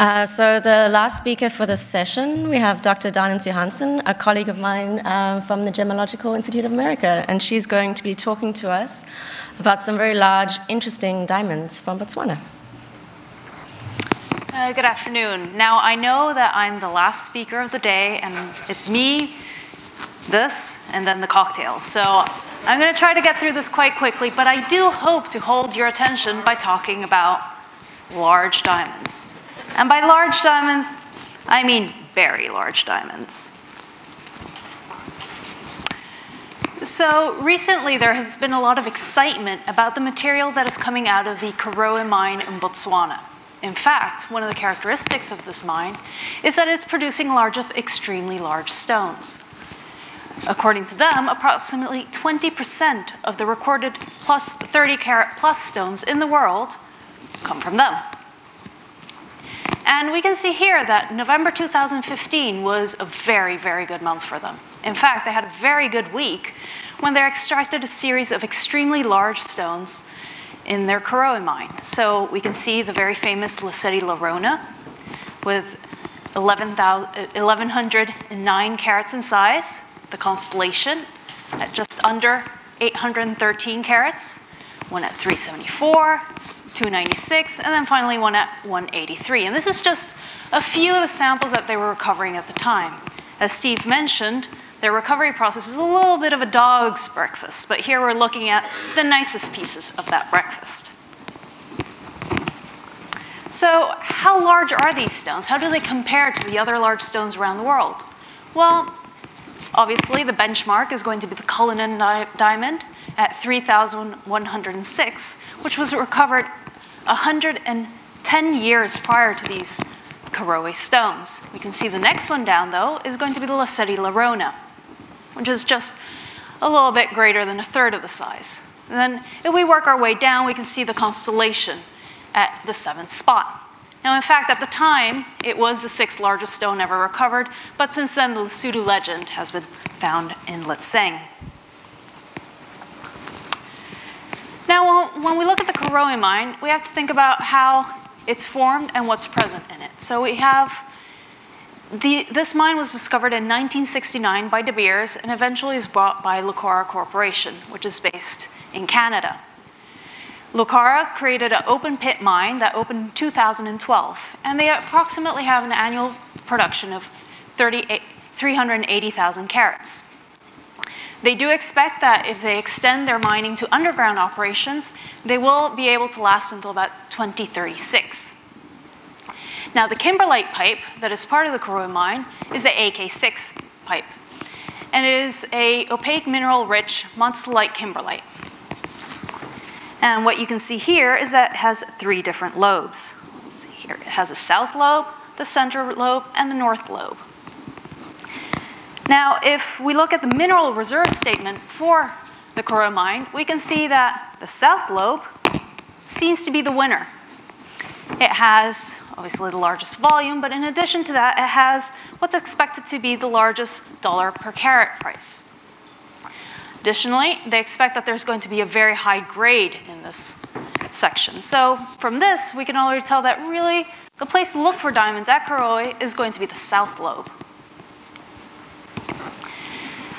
Uh, so the last speaker for this session, we have Dr. D'Haenens-Johansson, a colleague of mine uh, from the Gemological Institute of America, and she's going to be talking to us about some very large, interesting diamonds from Botswana. Uh, good afternoon. Now, I know that I'm the last speaker of the day, and it's me, this, and then the cocktails. So I'm going to try to get through this quite quickly, but I do hope to hold your attention by talking about large diamonds. And by large diamonds, I mean very large diamonds. So recently there has been a lot of excitement about the material that is coming out of the Karowe mine in Botswana. In fact, one of the characteristics of this mine is that it's producing large extremely large stones. According to them, approximately 20% of the recorded plus 30 carat plus stones in the world come from them. And we can see here that November 2015 was a very, very good month for them. In fact, they had a very good week when they extracted a series of extremely large stones in their Karowe mine. So we can see the very famous Lesedi La Rona with 1,109 carats in size, the Constellation at just under 813 carats, one at 374, 296, and then finally one at 183. And this is just a few of the samples that they were recovering at the time. As Steve mentioned, their recovery process is a little bit of a dog's breakfast, but here we're looking at the nicest pieces of that breakfast. So how large are these stones? How do they compare to the other large stones around the world? Well, obviously the benchmark is going to be the Cullinan di diamond at 3,106, which was recovered 110 years prior to these Karowe stones. We can see the next one down, though, is going to be the Lesedi La Rona, which is just a little bit greater than a third of the size. And then if we work our way down, we can see the constellation at the seventh spot. Now, in fact, at the time, it was the sixth largest stone ever recovered, but since then, the Lesotho legend has been found in Letseng. Now, when we look at the Karowe mine, we have to think about how it's formed and what's present in it. So we have the, this mine was discovered in 1969 by De Beers and eventually was bought by Lucara Corporation, which is based in Canada. Lucara created an open pit mine that opened in 2012, and they approximately have an annual production of 380,000 carats. They do expect that if they extend their mining to underground operations, they will be able to last until about 2036. Now, the kimberlite pipe that is part of the Karowe mine is the AK6 pipe, and it is a opaque mineral-rich monticellite kimberlite. And what you can see here is that it has three different lobes. Let's see here. It has a south lobe, the center lobe, and the north lobe. Now, if we look at the mineral reserve statement for the Karowe mine, we can see that the south lobe seems to be the winner. It has obviously the largest volume, but in addition to that, it has what's expected to be the largest dollar per carat price. Additionally, they expect that there's going to be a very high grade this section. So from this, we can already tell that really the place to look for diamonds at Karowe is going to be the south lobe.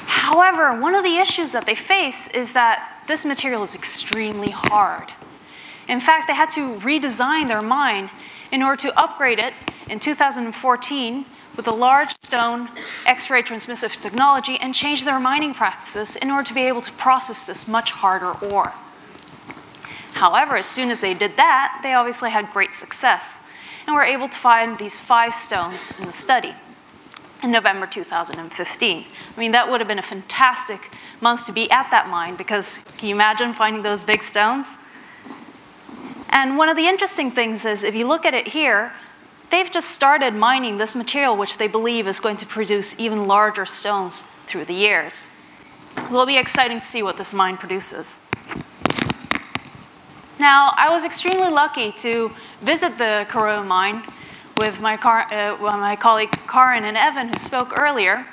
However, one of the issues that they face is that this material is extremely hard. In fact, they had to redesign their mine in order to upgrade it in 2014 with a large stone X-ray transmissive technology and change their mining practices in order to be able to process this much harder ore. However, as soon as they did that, they obviously had great success and were able to find these five stones in the study in November 2015. I mean, that would have been a fantastic month to be at that mine because can you imagine finding those big stones? And one of the interesting things is if you look at it here, they've just started mining this material which they believe is going to produce even larger stones through the years. It will be exciting to see what this mine produces. Now, I was extremely lucky to visit the Karowe mine with my, uh, well, my colleague Karen and Evan, who spoke earlier.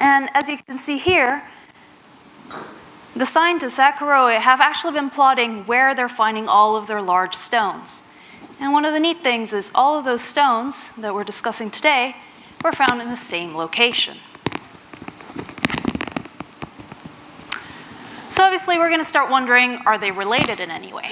And as you can see here, the scientists at Karowe have actually been plotting where they're finding all of their large stones. And one of the neat things is all of those stones that we're discussing today were found in the same location. So obviously we're going to start wondering, are they related in any way?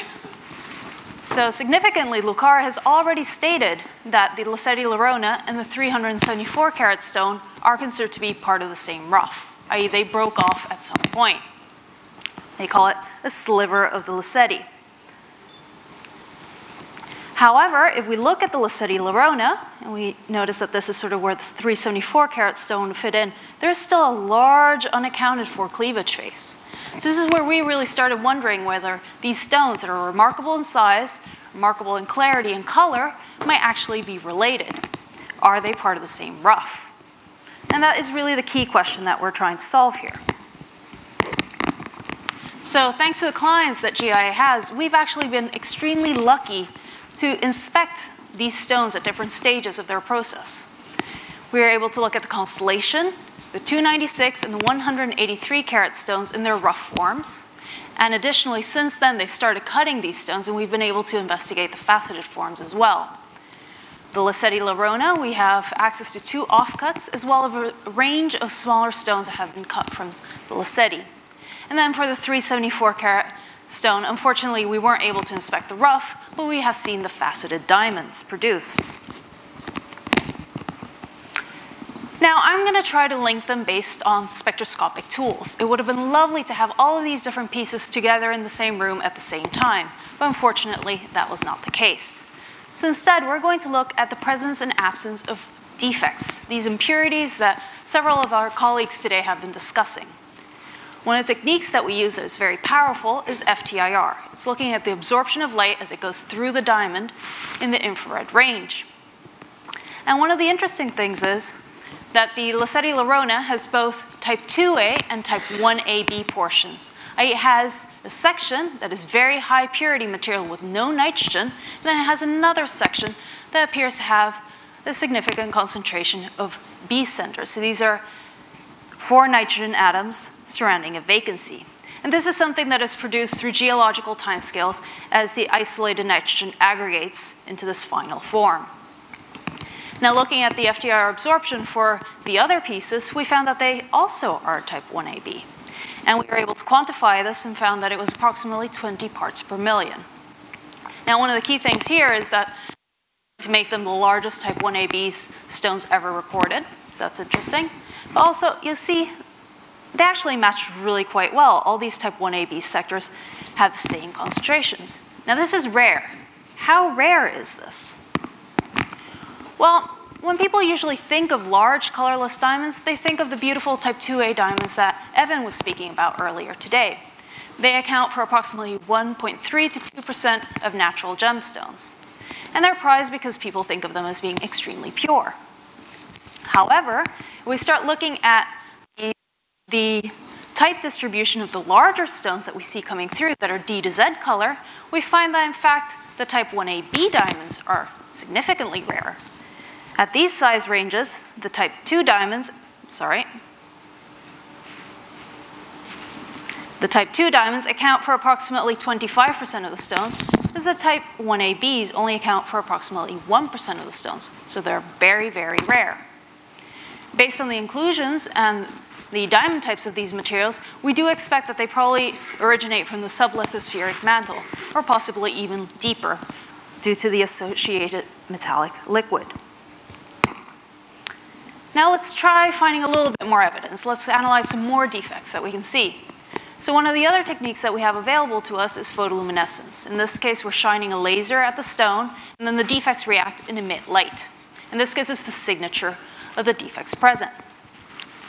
So significantly, Lucara has already stated that the Lesedi La Rona and the 374 carat stone are considered to be part of the same rough, i.e. they broke off at some point. They call it a sliver of the Lesedi. However, if we look at the Lesedi La Rona, and we notice that this is sort of where the 374 carat stone fit in, there's still a large unaccounted for cleavage face. This is where we really started wondering whether these stones that are remarkable in size, remarkable in clarity and color, might actually be related. Are they part of the same rough? And that is really the key question that we're trying to solve here. So thanks to the clients that GIA has, we've actually been extremely lucky to inspect these stones at different stages of their process. We are able to look at the constellation, the 296 and the 183 carat stones in their rough forms. And additionally, since then, they've started cutting these stones, and we've been able to investigate the faceted forms as well. The Lesedi La Rona, we have access to two offcuts, as well as a range of smaller stones that have been cut from the Lesedi. And then for the 374 carat stone, unfortunately, we weren't able to inspect the rough, but we have seen the faceted diamonds produced. Now, I'm going to try to link them based on spectroscopic tools. It would have been lovely to have all of these different pieces together in the same room at the same time, but unfortunately, that was not the case. So instead, we're going to look at the presence and absence of defects, these impurities that several of our colleagues today have been discussing. One of the techniques that we use that is very powerful is FTIR. It's looking at the absorption of light as it goes through the diamond in the infrared range. And one of the interesting things is that the Lesedi La Rona has both type 2A and type 1AB portions. It has a section that is very high purity material with no nitrogen, and then it has another section that appears to have a significant concentration of B centers. So these are four nitrogen atoms surrounding a vacancy. And this is something that is produced through geological timescales as the isolated nitrogen aggregates into this final form. Now looking at the FTIR absorption for the other pieces, we found that they also are type 1AB. And we were able to quantify this and found that it was approximately 20 parts per million. Now one of the key things here is that to make them the largest type 1AB stones ever recorded, so that's interesting. But also, you'll see they actually match really quite well. All these type 1AB sectors have the same concentrations. Now this is rare. How rare is this? Well, when people usually think of large colorless diamonds, they think of the beautiful type 2A diamonds that Evan was speaking about earlier today. They account for approximately 1.3 to 2% of natural gemstones. And they're prized because people think of them as being extremely pure. However, we start looking at the, the type distribution of the larger stones that we see coming through that are D to Z color, we find that in fact the type 1AB diamonds are significantly rarer. At these size ranges, the type 2 diamonds, sorry, the type 2 diamonds account for approximately 25% of the stones, as the type 1ABs only account for approximately 1% of the stones, so they're very, very rare. Based on the inclusions and the diamond types of these materials, we do expect that they probably originate from the sublithospheric mantle, or possibly even deeper, due to the associated metallic liquid. Now let's try finding a little bit more evidence. Let's analyze some more defects that we can see. So one of the other techniques that we have available to us is photoluminescence. In this case, we're shining a laser at the stone, and then the defects react and emit light. And this gives us the signature of the defects present.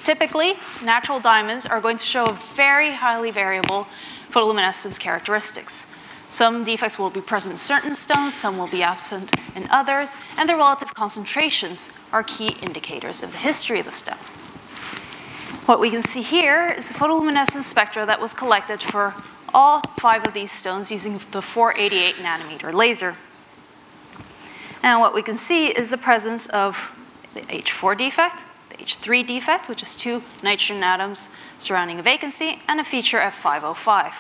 Typically, natural diamonds are going to show very highly variable photoluminescence characteristics. Some defects will be present in certain stones, some will be absent in others, and their relative concentrations are key indicators of the history of the stone. What we can see here is the photoluminescence spectra that was collected for all five of these stones using the 488 nanometer laser. And what we can see is the presence of the H4 defect, the H3 defect, which is two nitrogen atoms surrounding a vacancy, and a feature F505.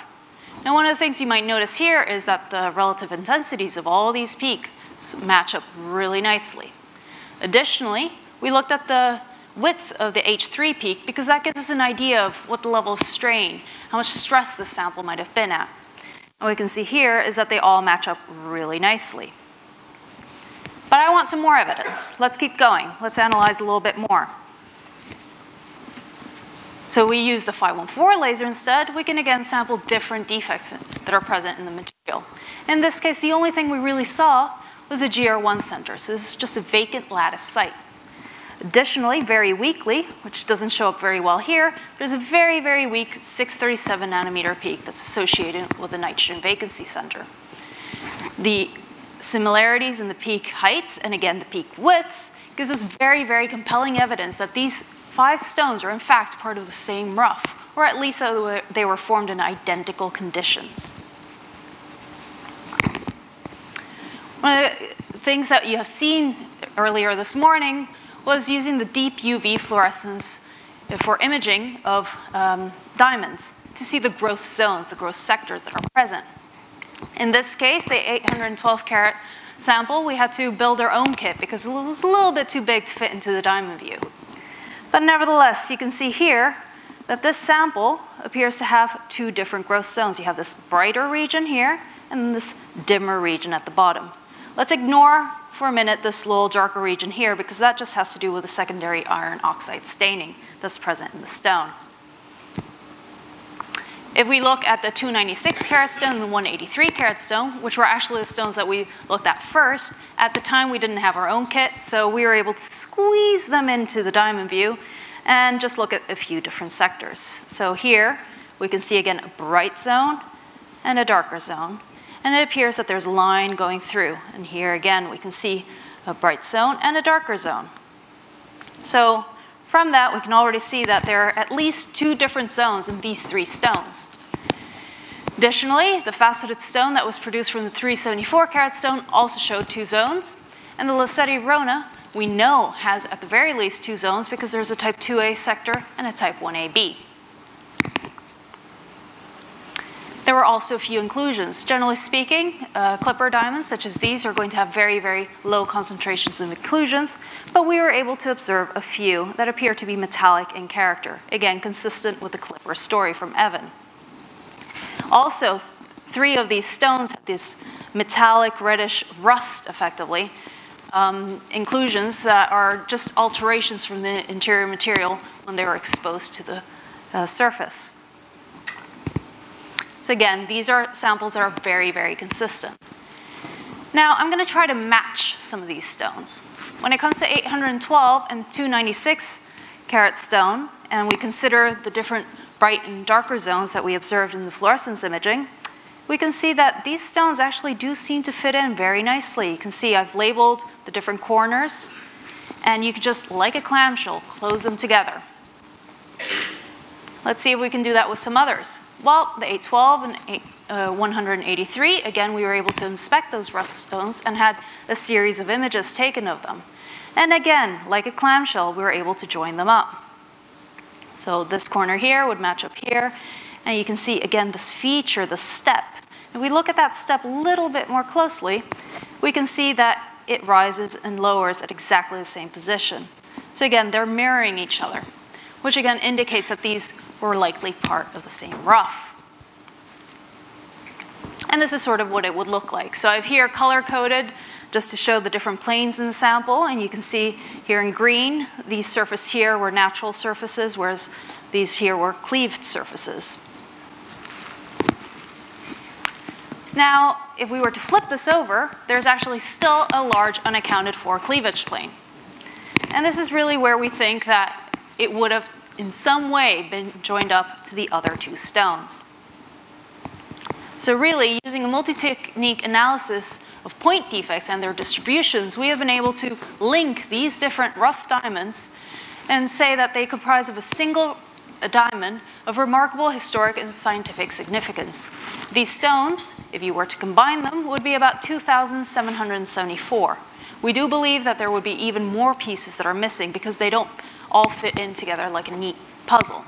And one of the things you might notice here is that the relative intensities of all these peaks match up really nicely. Additionally, we looked at the width of the H3 peak because that gives us an idea of what the level of strain, how much stress this sample might have been at. And what we can see here is that they all match up really nicely. But I want some more evidence. Let's keep going. Let's analyze a little bit more. So we use the 514 laser instead. We can again sample different defects that are present in the material. In this case, the only thing we really saw was a GR1 center. So this is just a vacant lattice site. Additionally, very weakly, which doesn't show up very well here, there's a very, very weak 637 nanometer peak that's associated with the nitrogen vacancy center. The similarities in the peak heights and again the peak widths gives us very, very compelling evidence that these five stones are in fact part of the same rough, or at least they were formed in identical conditions. One of the things that you have seen earlier this morning was using the deep UV fluorescence for imaging of um, diamonds to see the growth zones, the growth sectors that are present. In this case, the 812 carat sample, we had to build our own kit because it was a little bit too big to fit into the diamond view. But nevertheless, you can see here that this sample appears to have two different growth zones. You have this brighter region here and this dimmer region at the bottom. Let's ignore for a minute this little darker region here because that just has to do with the secondary iron oxide staining that's present in the stone. If we look at the 296 carat stone and the 183 carat stone, which were actually the stones that we looked at first, at the time we didn't have our own kit, so we were able to squeeze them into the diamond view and just look at a few different sectors. So here we can see again a bright zone and a darker zone. And it appears that there's a line going through. And here again we can see a bright zone and a darker zone. So from that, we can already see that there are at least two different zones in these three stones. Additionally, the faceted stone that was produced from the 374 carat stone also showed two zones. And the Lesedi Rona, we know, has at the very least two zones because there's a type 2A sector and a type 1AB. There were also a few inclusions. Generally speaking, uh, CLIPPIR diamonds such as these are going to have very, very low concentrations of inclusions, but we were able to observe a few that appear to be metallic in character, again, consistent with the CLIPPIR story from Evan. Also, three of these stones have this metallic reddish rust, effectively, um, inclusions that are just alterations from the interior material when they were exposed to the uh, surface. So again, these are samples that are very, very consistent. Now, I'm going to try to match some of these stones. When it comes to 812 and 296 carat stone, and we consider the different bright and darker zones that we observed in the fluorescence imaging, we can see that these stones actually do seem to fit in very nicely. You can see I've labeled the different corners, and you can just, like a clamshell, close them together. Let's see if we can do that with some others. Well, the 812 and 8, uh, 183, again, we were able to inspect those rough stones and had a series of images taken of them. And again, like a clamshell, we were able to join them up. So this corner here would match up here, and you can see, again, this feature, the step. If we look at that step a little bit more closely, we can see that it rises and lowers at exactly the same position. So again, they're mirroring each other, which again indicates that these were likely part of the same rough. And this is sort of what it would look like. So I've here color-coded just to show the different planes in the sample, and you can see here in green, these surfaces here were natural surfaces, whereas these here were cleaved surfaces. Now, if we were to flip this over, there's actually still a large unaccounted for cleavage plane. And this is really where we think that it would have in some way been joined up to the other two stones. So really, using a multi-technique analysis of point defects and their distributions, we have been able to link these different rough diamonds and say that they comprise of a single diamond of remarkable historic and scientific significance. These stones, if you were to combine them, would be about 2,774. We do believe that there would be even more pieces that are missing because they don't all fit in together like a neat puzzle.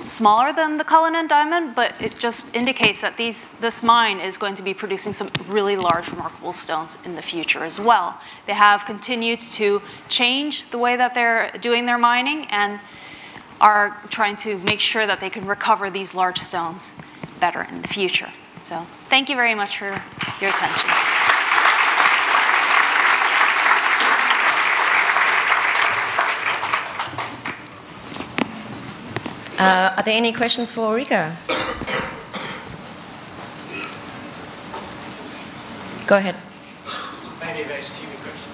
Smaller than the Cullinan diamond, but it just indicates that these, this mine is going to be producing some really large, remarkable stones in the future as well. They have continued to change the way that they're doing their mining and are trying to make sure that they can recover these large stones better in the future. So thank you very much for your attention. Uh, are there any questions for Ulrika? Go ahead. Maybe a very stupid question.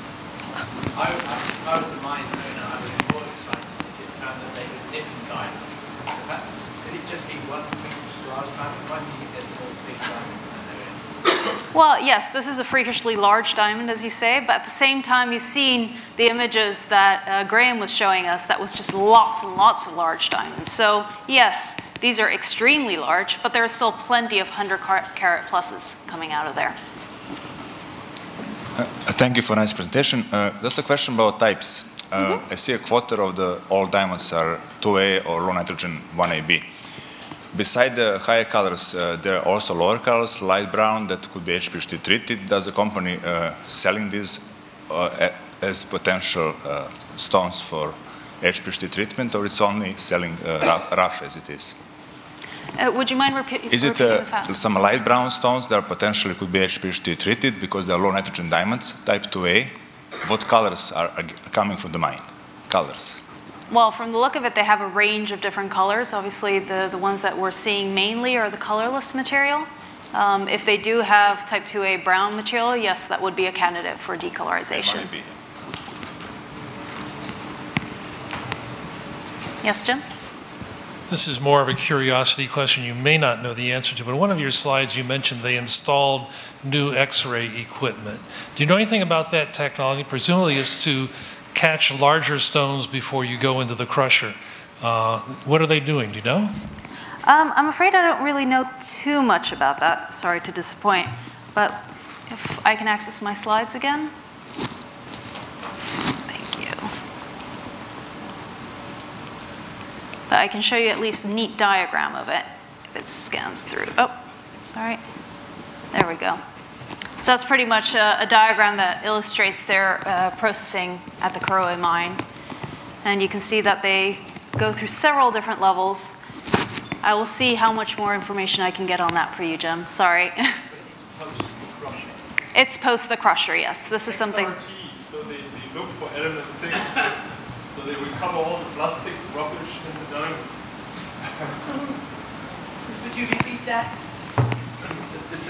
I, I, I was a mine owner, I was more excited if it found that they were different diamonds. The fact is, could it just be one thing? Why do you think there's more is? Well, yes, this is a freakishly large diamond, as you say, but at the same time, you've seen the images that uh, Graham was showing us that was just lots and lots of large diamonds. So, yes, these are extremely large, but there are still plenty of 100 carat pluses coming out of there. Uh, thank you for a nice presentation. Uh, just a question about types. Uh, mm -hmm. I see a quarter of the all diamonds are 2A or low nitrogen 1AB. Beside the higher colors, uh, there are also lower colors, light brown, that could be HPHT treated. Does the company uh, selling these uh, as potential stones for HPHT treatment, or it's only selling rough, rough as it is? Uh, would you mind repeating? Is it uh, some light brown stones that potentially could be HPHT treated because they are low nitrogen diamonds, type 2A? What colors are, are, coming from the mine? Colors. Well, from the look of it, they have a range of different colors. Obviously, the, the ones that we're seeing mainly are the colorless material. Um, if they do have type 2A brown material, yes, that would be a candidate for decolorization. Yes, Jim? This is more of a curiosity question you may not know the answer to, but one of your slides you mentioned they installed new X-ray equipment. Do you know anything about that technology? Presumably it's to catch larger stones before you go into the crusher. Uh, what are they doing? Do you know? Um, I'm afraid I don't really know too much about that. Sorry to disappoint. But if I can access my slides again. Thank you. But I can show you at least a neat diagram of it if it scans through. Oh, sorry. There we go. So that's pretty much a, a diagram that illustrates their uh, processing at the Karowe mine. And you can see that they go through several different levels. I will see how much more information I can get on that for you, Jim. Sorry. it's post the crusher, yes. This is something. so they, they look for element six. so they recover all the plastic rubbish in the dome. Could you repeat that?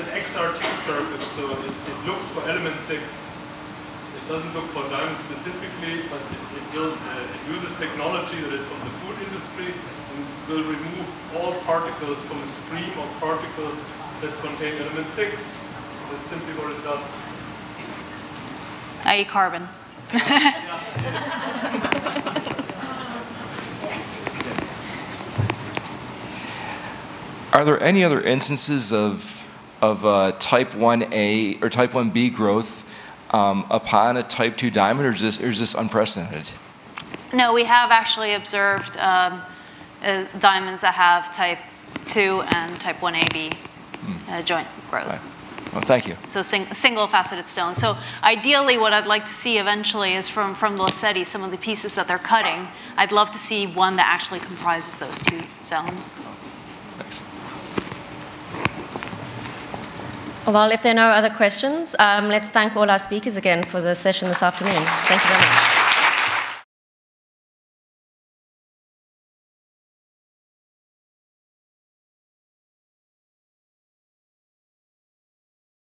It's an XRT circuit, so it, it looks for element 6. It doesn't look for diamond specifically, but it, it, will, uh, it uses technology that is from the food industry and will remove all particles from a stream of particles that contain element 6. That's simply what it does. I.e. carbon. Are there any other instances of, of uh, type 1A or type 1B growth um, upon a type 2 diamond, or is this, or is this unprecedented? No, we have actually observed um, uh, diamonds that have type 2 and type 1AB hmm. uh, joint growth. Right. Well, thank you. So sing, single faceted stone. So ideally what I'd like to see eventually is from, from the Lesedi, some of the pieces that they're cutting, I'd love to see one that actually comprises those two zones. Thanks. Well, if there are no other questions, um, let's thank all our speakers again for the session this afternoon. Thank you very much.